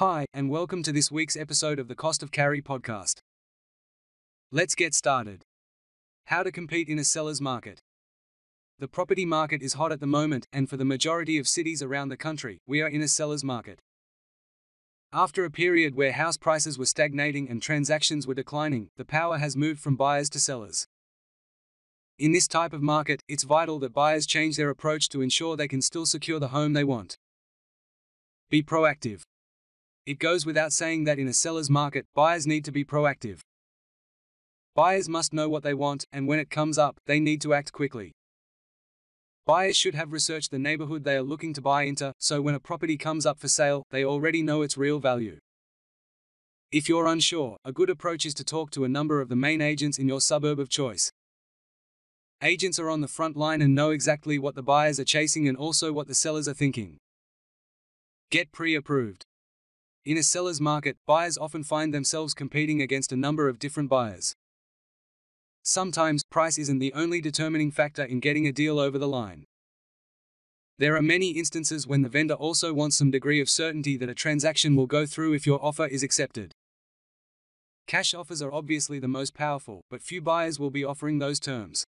Hi, and welcome to this week's episode of the Cost of Carry podcast. Let's get started. How to compete in a seller's market. The property market is hot at the moment, and for the majority of cities around the country, we are in a seller's market. After a period where house prices were stagnating and transactions were declining, the power has moved from buyers to sellers. In this type of market, it's vital that buyers change their approach to ensure they can still secure the home they want. Be proactive. It goes without saying that in a seller's market, buyers need to be proactive. Buyers must know what they want, and when it comes up, they need to act quickly. Buyers should have researched the neighborhood they are looking to buy into, so when a property comes up for sale, they already know its real value. If you're unsure, a good approach is to talk to a number of the main agents in your suburb of choice. Agents are on the front line and know exactly what the buyers are chasing and also what the sellers are thinking. Get pre-approved. In a seller's market, buyers often find themselves competing against a number of different buyers. Sometimes, price isn't the only determining factor in getting a deal over the line. There are many instances when the vendor also wants some degree of certainty that a transaction will go through if your offer is accepted. Cash offers are obviously the most powerful, but few buyers will be offering those terms.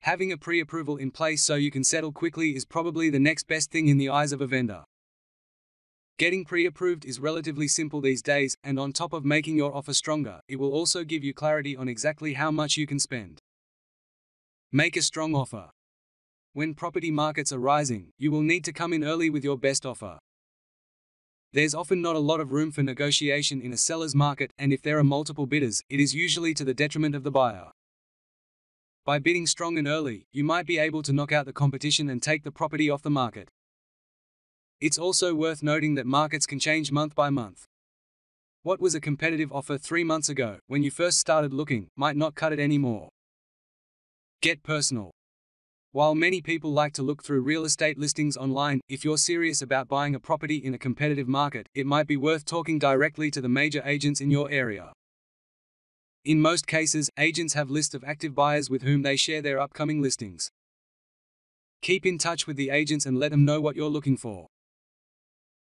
Having a pre-approval in place so you can settle quickly is probably the next best thing in the eyes of a vendor. Getting pre-approved is relatively simple these days, and on top of making your offer stronger, it will also give you clarity on exactly how much you can spend. Make a strong offer. When property markets are rising, you will need to come in early with your best offer. There's often not a lot of room for negotiation in a seller's market, and if there are multiple bidders, it is usually to the detriment of the buyer. By bidding strong and early, you might be able to knock out the competition and take the property off the market. It's also worth noting that markets can change month by month. What was a competitive offer three months ago, when you first started looking, might not cut it anymore. Get personal. While many people like to look through real estate listings online, if you're serious about buying a property in a competitive market, it might be worth talking directly to the major agents in your area. In most cases, agents have lists of active buyers with whom they share their upcoming listings. Keep in touch with the agents and let them know what you're looking for.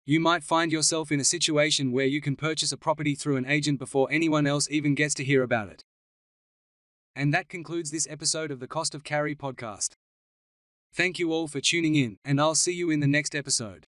You might find yourself in a situation where you can purchase a property through an agent before anyone else even gets to hear about it. And that concludes this episode of the Cost of Carry podcast. Thank you all for tuning in, and I'll see you in the next episode.